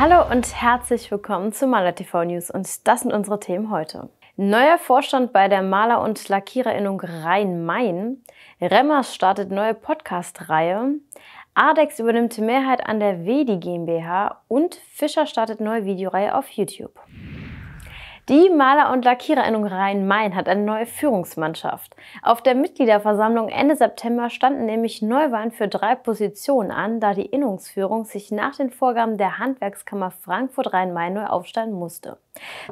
Hallo und herzlich willkommen zu Maler TV News und das sind unsere Themen heute. Neuer Vorstand bei der Maler- und Lackiererinnung Rhein-Main. Remmers startet neue Podcast-Reihe. Ardex übernimmt Mehrheit an der Wedi GmbH und Fischer startet neue Videoreihe auf YouTube. Die Maler- und Lackiererinnung Rhein-Main hat eine neue Führungsmannschaft. Auf der Mitgliederversammlung Ende September standen nämlich Neuwahlen für drei Positionen an, da die Innungsführung sich nach den Vorgaben der Handwerkskammer Frankfurt-Rhein-Main neu aufstellen musste.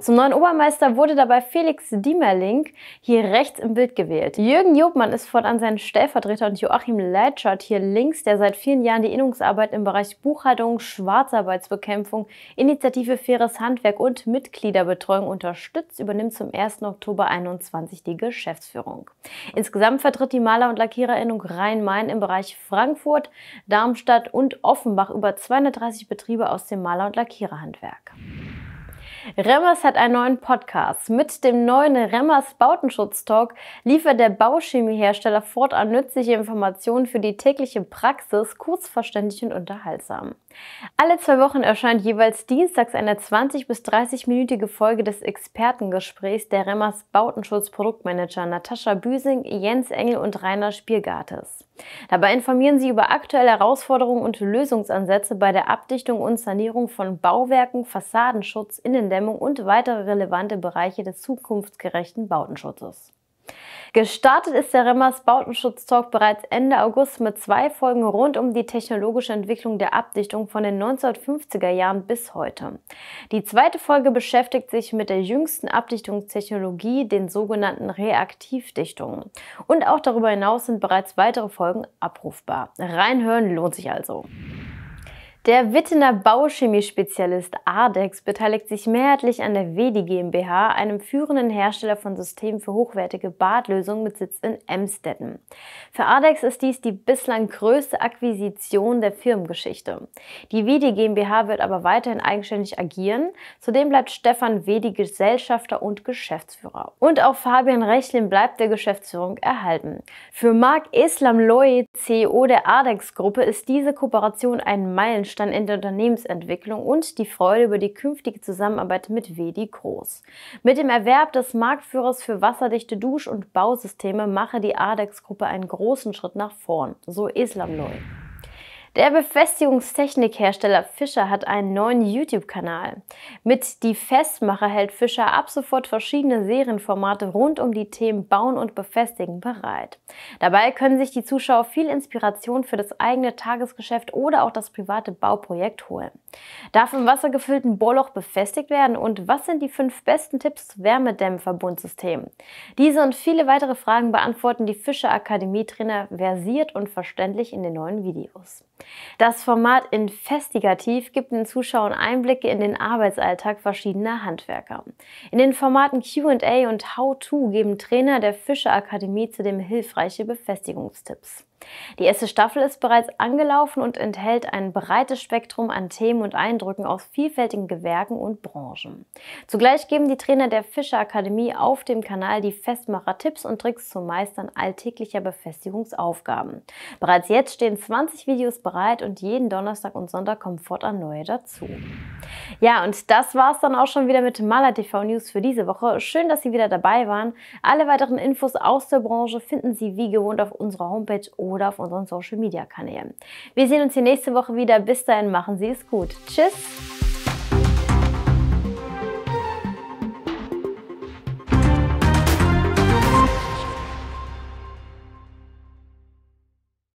Zum neuen Obermeister wurde dabei Felix Diemerling hier rechts im Bild gewählt. Jürgen Jobmann ist fortan sein Stellvertreter und Joachim Leitschert hier links, der seit vielen Jahren die Innungsarbeit im Bereich Buchhaltung, Schwarzarbeitsbekämpfung, Initiative Faires Handwerk und Mitgliederbetreuung unterstützt, übernimmt zum 1. Oktober 2021 die Geschäftsführung. Insgesamt vertritt die Maler- und Lackiererinnung Rhein-Main im Bereich Frankfurt, Darmstadt und Offenbach über 230 Betriebe aus dem Maler- und Lackiererhandwerk. Remmers hat einen neuen Podcast. Mit dem neuen Remmers Bautenschutz Talk liefert der Bauchemiehersteller fortan nützliche Informationen für die tägliche Praxis, kurzverständlich und unterhaltsam. Alle zwei Wochen erscheint jeweils dienstags eine 20 bis 30-minütige Folge des Expertengesprächs der Remmers Bautenschutz Produktmanager Natascha Büsing, Jens Engel und Rainer Spielgartes. Dabei informieren sie über aktuelle Herausforderungen und Lösungsansätze bei der Abdichtung und Sanierung von Bauwerken, Fassadenschutz, Innendämmung und weitere relevante Bereiche des zukunftsgerechten Bautenschutzes. Gestartet ist der Remmers Bautenschutz Talk bereits Ende August mit zwei Folgen rund um die technologische Entwicklung der Abdichtung von den 1950er Jahren bis heute. Die zweite Folge beschäftigt sich mit der jüngsten Abdichtungstechnologie, den sogenannten Reaktivdichtungen. Und auch darüber hinaus sind bereits weitere Folgen abrufbar. Reinhören lohnt sich also. Der Wittener Bauchemie-Spezialist Ardex beteiligt sich mehrheitlich an der WEDI GmbH, einem führenden Hersteller von Systemen für hochwertige Badlösungen mit Sitz in Emstetten. Für Ardex ist dies die bislang größte Akquisition der Firmengeschichte. Die WEDI GmbH wird aber weiterhin eigenständig agieren. Zudem bleibt Stefan WEDI Gesellschafter und Geschäftsführer. Und auch Fabian Rechlin bleibt der Geschäftsführung erhalten. Für Marc Islam Loy, CEO der Ardex-Gruppe, ist diese Kooperation ein Meilenstein Meilenstein in der Unternehmensentwicklung und die Freude über die künftige Zusammenarbeit mit Wedi groß. Mit dem Erwerb des Marktführers für wasserdichte Dusch- und Bausysteme mache die Adex-Gruppe einen großen Schritt nach vorn, so Islam Loy. Der Befestigungstechnikhersteller Fischer hat einen neuen YouTube-Kanal. Mit Die Festmacher hält Fischer ab sofort verschiedene Serienformate rund um die Themen Bauen und Befestigen bereit. Dabei können sich die Zuschauer viel Inspiration für das eigene Tagesgeschäft oder auch das private Bauprojekt holen. Darf im wassergefüllten Bohrloch befestigt werden und was sind die fünf besten Tipps zu Wärmedämmverbundsystemen? Diese und viele weitere Fragen beantworten die Fischer Akademie-Trainer versiert und verständlich in den neuen Videos. Das Format Investigativ gibt den Zuschauern Einblicke in den Arbeitsalltag verschiedener Handwerker. In den Formaten QA und How-To geben Trainer der Fischer Akademie zudem hilfreiche Befestigungstipps. Die erste Staffel ist bereits angelaufen und enthält ein breites Spektrum an Themen und Eindrücken aus vielfältigen Gewerken und Branchen. Zugleich geben die Trainer der Fischer Akademie auf dem Kanal die Festmacher Tipps und Tricks zum Meistern alltäglicher Befestigungsaufgaben. Bereits jetzt stehen 20 Videos bereit und jeden Donnerstag und Sonntag kommen fortan neue dazu. Ja, und das war es dann auch schon wieder mit Maler TV News für diese Woche. Schön, dass Sie wieder dabei waren. Alle weiteren Infos aus der Branche finden Sie wie gewohnt auf unserer Homepage oder auf unseren Social Media Kanälen. Wir sehen uns hier nächste Woche wieder. Bis dahin machen Sie es gut. Tschüss!